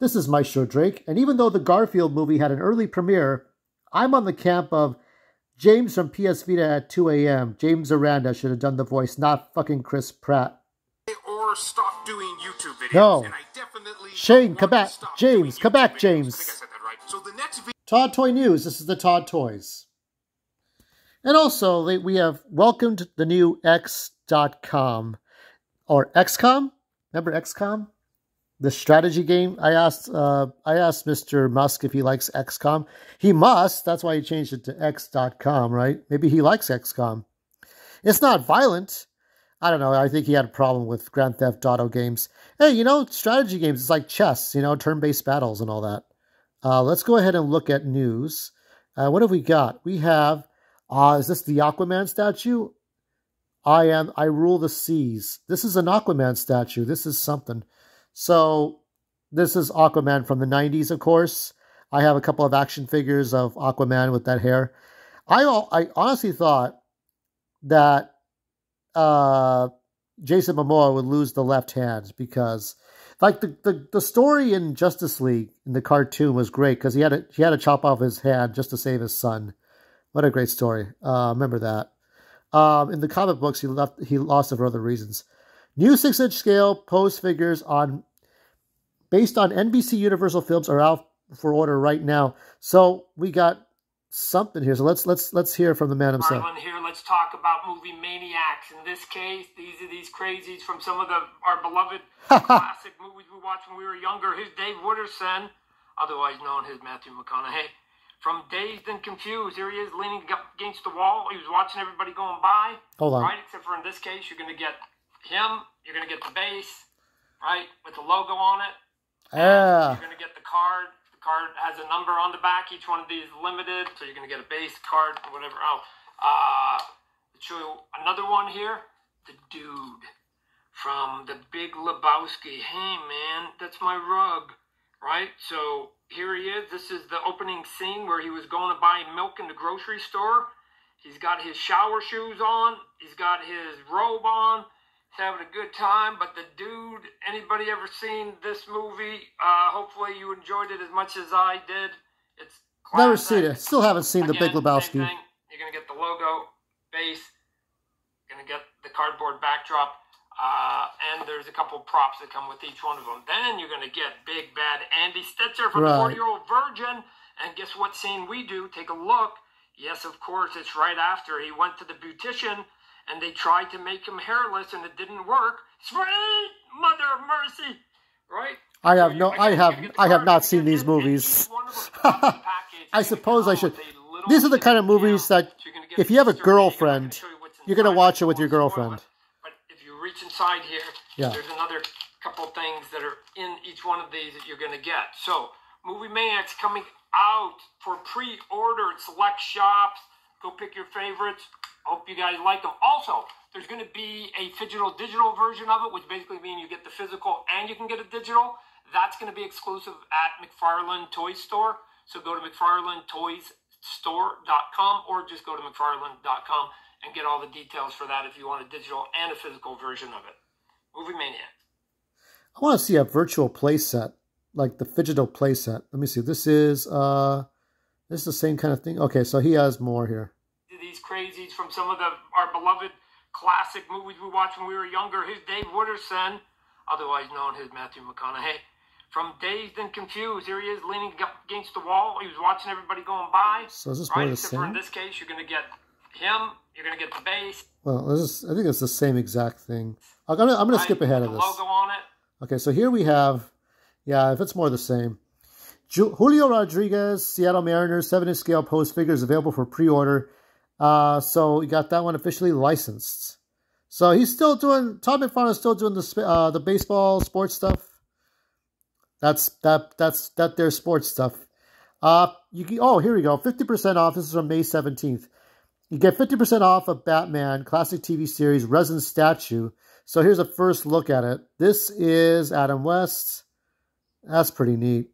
This is Maestro Drake, and even though the Garfield movie had an early premiere, I'm on the camp of James from PS Vita at 2 a.m. James Aranda should have done the voice, not fucking Chris Pratt. Or stop doing YouTube videos. No. And I definitely Shane, come back. James, come back. James. I think I said that right. So the next. Todd Toy News. This is the Todd Toys. And also, they- we have welcomed the new X.com or XCOM. Remember XCOM? The strategy game. I asked uh, I asked Mr. Musk if he likes XCOM. He must. That's why he changed it to X.com, right? Maybe he likes XCOM. It's not violent. I don't know. I think he had a problem with Grand Theft Auto games. Hey, you know, strategy games, it's like chess, you know, turn based battles and all that. Uh, let's go ahead and look at news. Uh, what have we got? We have, uh, is this the Aquaman statue? I am, I rule the seas. This is an Aquaman statue. This is something. So, this is Aquaman from the 90s, of course. I have a couple of action figures of Aquaman with that hair. I, I honestly thought that uh, Jason Momoa would lose the left hand because like the, the, the story in Justice League in the cartoon was great because he had he had to chop off his hand just to save his son. What a great story! Uh, remember that. Um, in the comic books, he left he lost it for other reasons. New six inch scale pose figures on based on NBC Universal films are out for order right now. So we got something here. So let's let's let's hear from the man himself. Here. Let's talk about movie maniacs. In this case, these are these crazies from some of the our beloved classic movies we watched when we were younger. Here's Dave Wooderson, otherwise known as Matthew McConaughey. From Dazed and Confused, here he is leaning against the wall. He was watching everybody going by. Hold on. Right, except for in this case, you're going to get him. You're going to get the base, right, with the logo on it. Yeah. You're going to get the card. The card has a number on the back. Each one of these is limited, so you're going to get a base card or whatever else. Uh, let's show you another one here. The dude from the Big Lebowski. Hey, man, that's my rug, right? So here he is. This is the opening scene where he was going to buy milk in the grocery store. He's got his shower shoes on. He's got his robe on. Having a good time. But the dude, anybody ever seen this movie? Uh, hopefully you enjoyed it as much as I did. It's Never seen it. Still haven't seen the Big Lebowski. You're gonna get the logo, base. You're gonna get the cardboard backdrop, uh, and there's a couple props that come with each one of them. Then you're gonna get big bad Andy Stitzer from Right. 40 Year Old Virgin. And guess what scene we do? Take a look. Yes, of course, it's right after he went to the beautician and they tried to make him hairless and it didn't work. Sweet mother of mercy, right? I have no- I have- you're gonna get I have not seen these movies. each one of them comes in a package. I suppose I oh, should. a little These are the kind of movies that So you're gonna get if you have a Easter egg, I'm gonna girlfriend, you're gonna watch it with your girlfriend. But if you reach inside here, Yeah. there's another couple things that are in each one of these that you're gonna get. So Movie Maniacs coming out for pre-order at select shops. Go pick your favorites. Hope you guys like them. Also, there's going to be a physical digital version of it, which basically means you get the physical and you can get a digital. That's going to be exclusive at McFarlane Toy Store. So go to McFarlaneToysStore.com or just go to McFarlane.com and get all the details for that if you want a digital and a physical version of it. Movie Maniacs. I want to see a virtual playset, like the digital playset. Let me see. This is uh, this is the same kind of thing. Okay, so he has more here. these crazies from some of the our beloved classic movies we watched when we were younger. Here's Dave Wooderson, otherwise known as Matthew McConaughey. From Dazed and Confused, here he is leaning against the wall. He was watching everybody going by. So is this right? more the Except for in this case, you're going to get him. You're going to get the base. Well, this is, I think it's the same exact thing. I'm gonna I'm gonna skip ahead of this. logo on it. Okay, so here we have, yeah, if it's more the same. Ju- Julio Rodriguez, Seattle Mariners, 7 inch scale post figures available for pre order. Uh, so we got that one officially licensed. So he's still doing, Todd McFarlane is still doing the, uh, the baseball sports stuff. That's, that, that's, that their sports stuff. Uh, you can, oh, here we go. 50% off. This is from May 17th. You get 50% off of Batman Classic TV Series Resin Statue. So here's a first look at it. This is Adam West. That's pretty neat.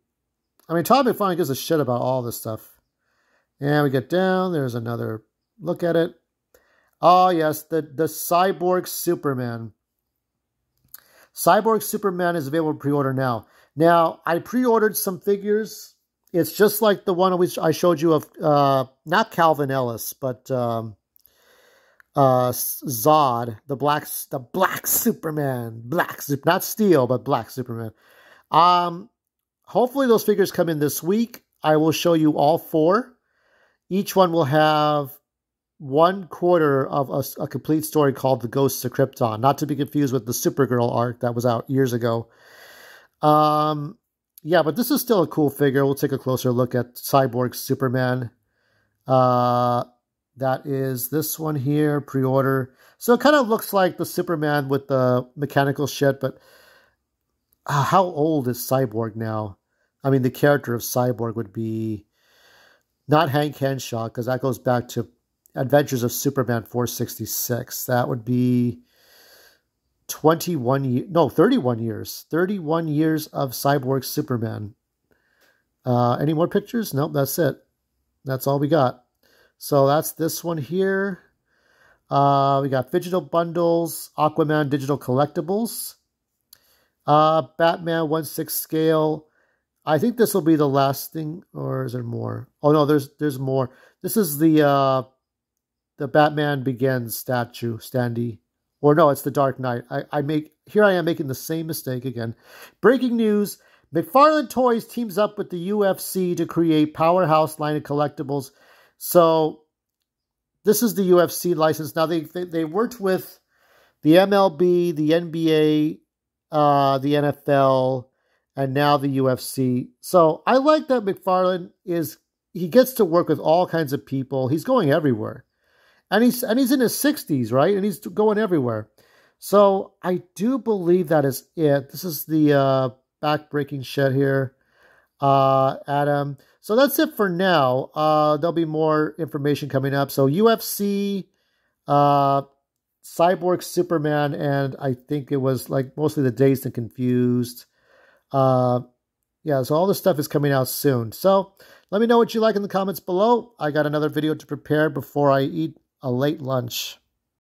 I mean, Todd McFarlane gives a shit about all this stuff. And we get down. There's another look at it. Oh, yes, the, the Cyborg Superman. Cyborg Superman is available to pre order now. Now, I pre-ordered some figures. It's just like the one which I showed you of uh, not Calvin Ellis, but um, uh, Zod, the black the black Superman, black not Steel, but black Superman. Um, hopefully those figures come in this week. I will show you all four. Each one will have one quarter of a, a, complete story called The Ghosts of Krypton, not to be confused with the Supergirl arc that was out years ago. Um, yeah, but this is still a cool figure. We'll take a closer look at Cyborg Superman. Uh, that is this one here, pre-order. So it kind of looks like the Superman with the mechanical shit, but uh, how old is Cyborg now? I mean, the character of Cyborg would be not Hank Henshaw, because that goes back to Adventures of Superman 466. That would be 21 years, no, 31 years. 31 years of Cyborg Superman. Uh, any more pictures? Nope, that's it. That's all we got. So that's this one here. Uh, we got digital bundles, Aquaman digital collectibles, uh, Batman 1 6 scale. I think this will be the last thing, or is there more? Oh no, there's there's more. This is the uh, the Batman Begins statue, standee. Or no, it's the Dark Knight. I, I make here I am making the same mistake again. Breaking news: McFarlane Toys teams up with the UFC to create Powerhouse line of collectibles. So this is the UFC license. Now they they, they worked with the MLB, the NBA, uh, the NFL, and now the UFC. So I like that McFarlane is he gets to work with all kinds of people. He's going everywhere and he's and he's in his 60s, right? And he's going everywhere. So I do believe that is it. This is the uh, back-breaking shed here, uh, Adam. So that's it for now. Uh, there'll be more information coming up. So UFC, uh, Cyborg Superman, and I think it was like mostly the Dazed and Confused. Uh, yeah, so all this stuff is coming out soon. So let me know what you like in the comments below. I got another video to prepare before I eat a late lunch.